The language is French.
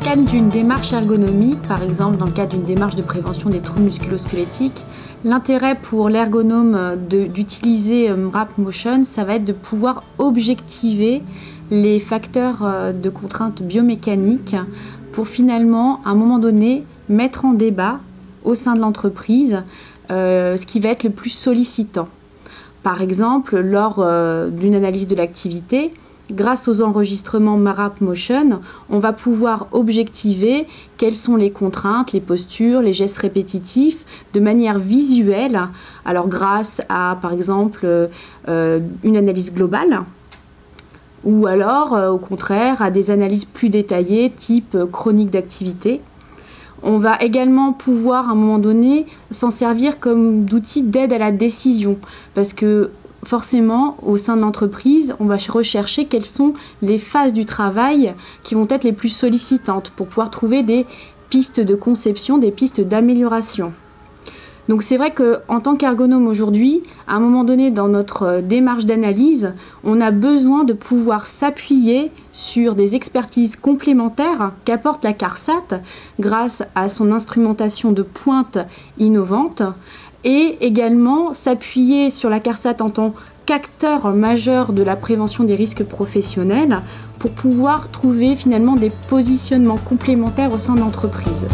cadre d'une démarche ergonomique, par exemple dans le cadre d'une démarche de prévention des troubles musculo-squelettiques, l'intérêt pour l'ergonome d'utiliser MRAP Motion, ça va être de pouvoir objectiver les facteurs de contraintes biomécaniques pour finalement, à un moment donné, mettre en débat au sein de l'entreprise euh, ce qui va être le plus sollicitant. Par exemple, lors euh, d'une analyse de l'activité, grâce aux enregistrements Marap Motion, on va pouvoir objectiver quelles sont les contraintes, les postures, les gestes répétitifs de manière visuelle. Alors grâce à, par exemple, euh, une analyse globale, ou alors, au contraire, à des analyses plus détaillées, type chronique d'activité. On va également pouvoir à un moment donné s'en servir comme d'outil d'aide à la décision parce que forcément au sein de l'entreprise, on va rechercher quelles sont les phases du travail qui vont être les plus sollicitantes pour pouvoir trouver des pistes de conception, des pistes d'amélioration. Donc c'est vrai qu'en tant qu'ergonome aujourd'hui, à un moment donné dans notre euh, démarche d'analyse, on a besoin de pouvoir s'appuyer sur des expertises complémentaires qu'apporte la CARSAT grâce à son instrumentation de pointe innovante et également s'appuyer sur la CARSAT en tant qu'acteur majeur de la prévention des risques professionnels pour pouvoir trouver finalement des positionnements complémentaires au sein de l'entreprise.